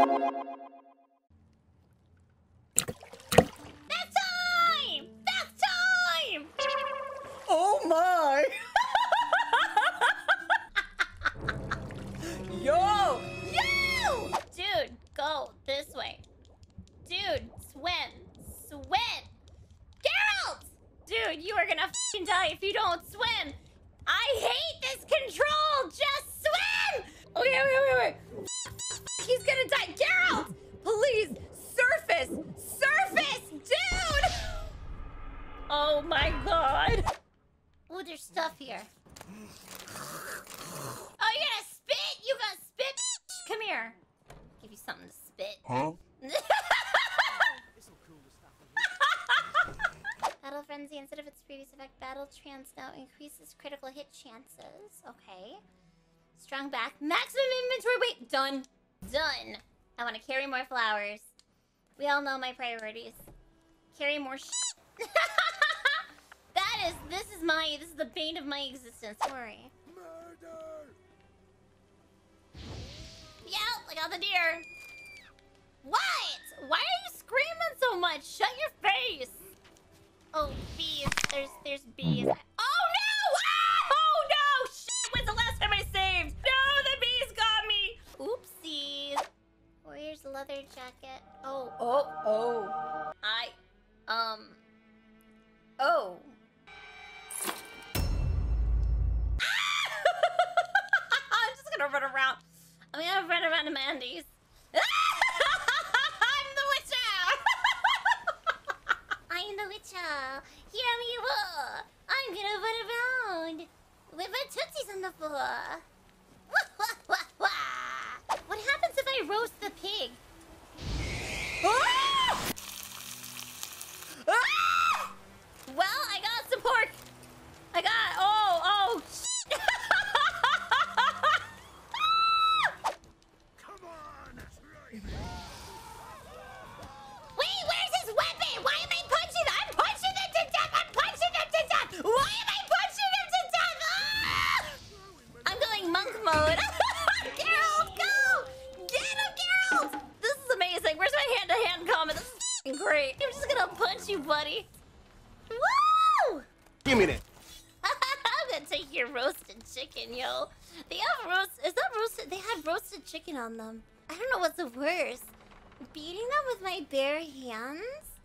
That's time! That's time! Oh my! Yo! Yo! Dude, go this way. Dude, swim. Swim! Geralt! Dude, you are gonna die if you don't swim! I hate this control! Just my god. Oh, there's stuff here. Oh, you gonna spit? You gonna spit? Come here. Give you something to spit. Huh? Battle Frenzy, instead of its previous effect, Battle Trance now increases critical hit chances. Okay. Strong back. Maximum inventory weight. Done. Done. I want to carry more flowers. We all know my priorities. Carry more sh That is, this is my, this is the bane of my existence. Don't worry. Yeah, I got the deer. What? Why are you screaming so much? Shut your face. Oh, bees. There's there's bees. Oh no! Ah! Oh no! Shit! When's the last time I saved? No, the bees got me. Oopsies. Warrior's leather jacket. Oh, oh, oh. I, um, gonna run around. I'm gonna run around to Mandy's. I'm the Witcher! I'm the Witcher. Hear me roar. I'm gonna run around with my tootsies on the floor. Give me that. I'm gonna take your roasted chicken, yo. They have roast. Is that roasted? They had roasted chicken on them. I don't know what's the worst. Beating them with my bare hands,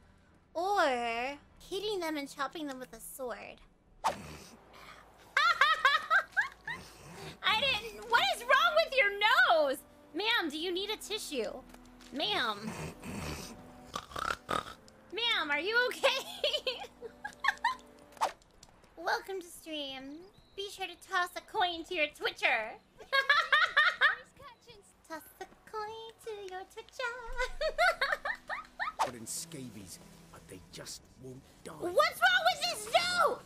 or hitting them and chopping them with a sword. I didn't. What is wrong with your nose, ma'am? Do you need a tissue, ma'am? Ma'am, are you okay? Welcome to stream. Be sure to toss a coin to your Twitcher. toss a coin to your Twitcher. But in scabies, but they just won't die. What's wrong with this dough?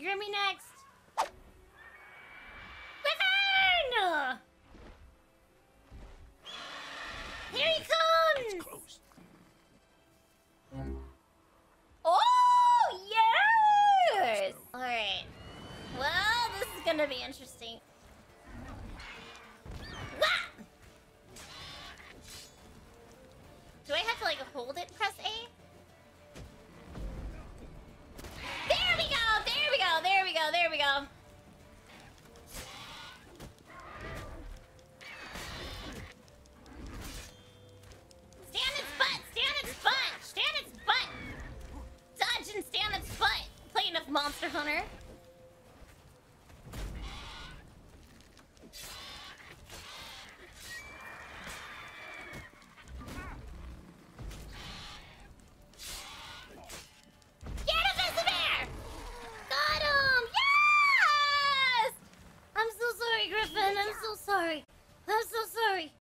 You're gonna be next. Wyvern! Here he comes! Close. Oh, yes! Alright. Well, this is gonna be interesting. Hunter.